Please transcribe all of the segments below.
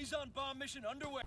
Azon bomb mission underway.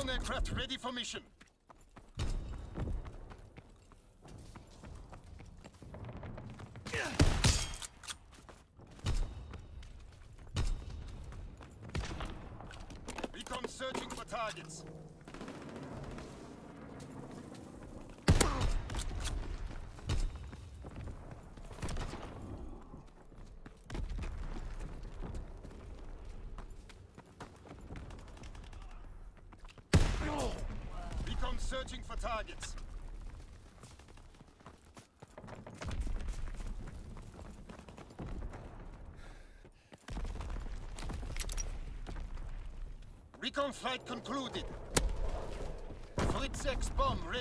Recon aircraft ready for mission. Recon searching for targets. Recon searching for targets. Recon flight concluded. Fritz X bomb ready.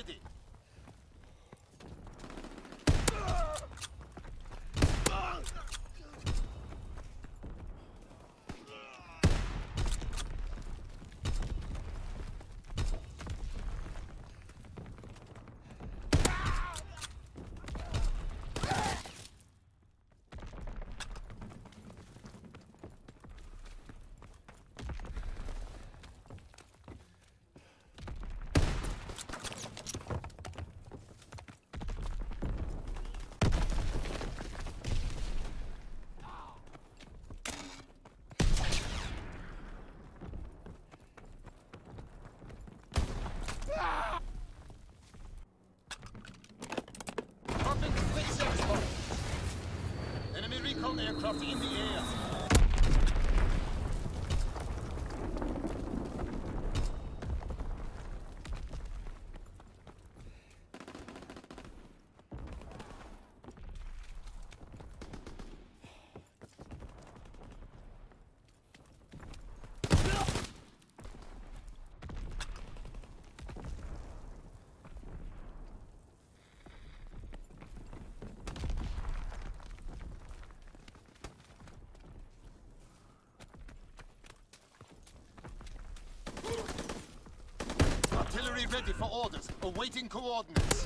Recon aircraft in the air. Ready for orders, awaiting coordinates.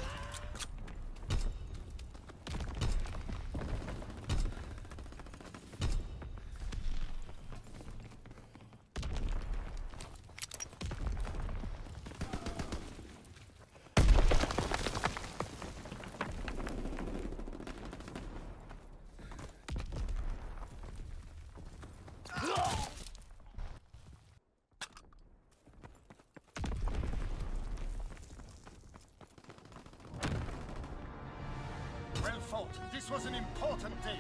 This was an important day.